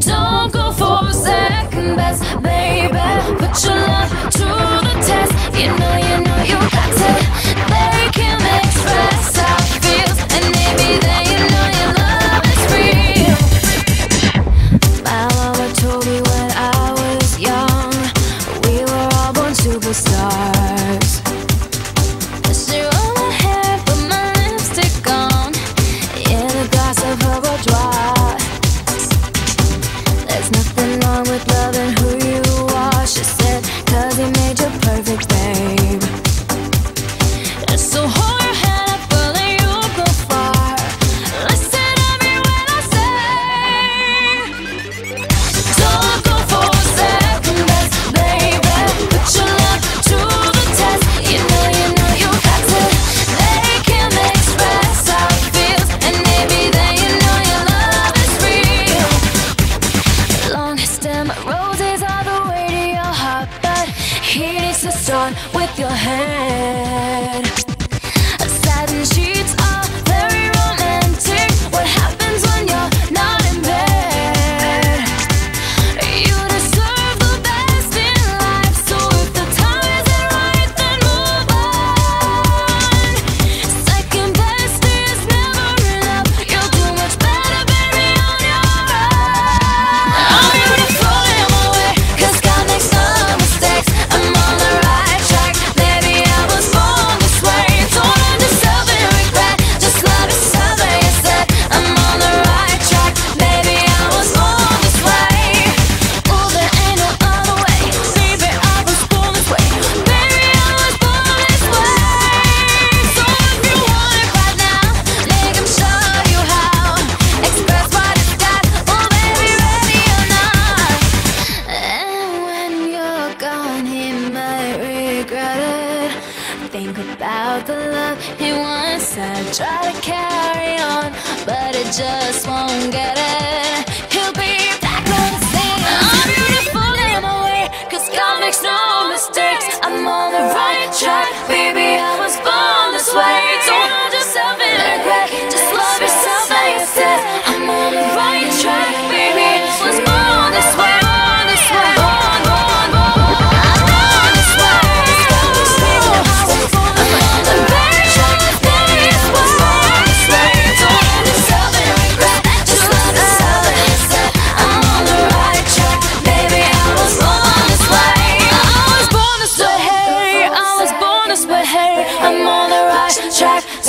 Don't go for second best, baby. He needs to start with your head. think about the love he wants. I try to carry on, but it just won't get it. track.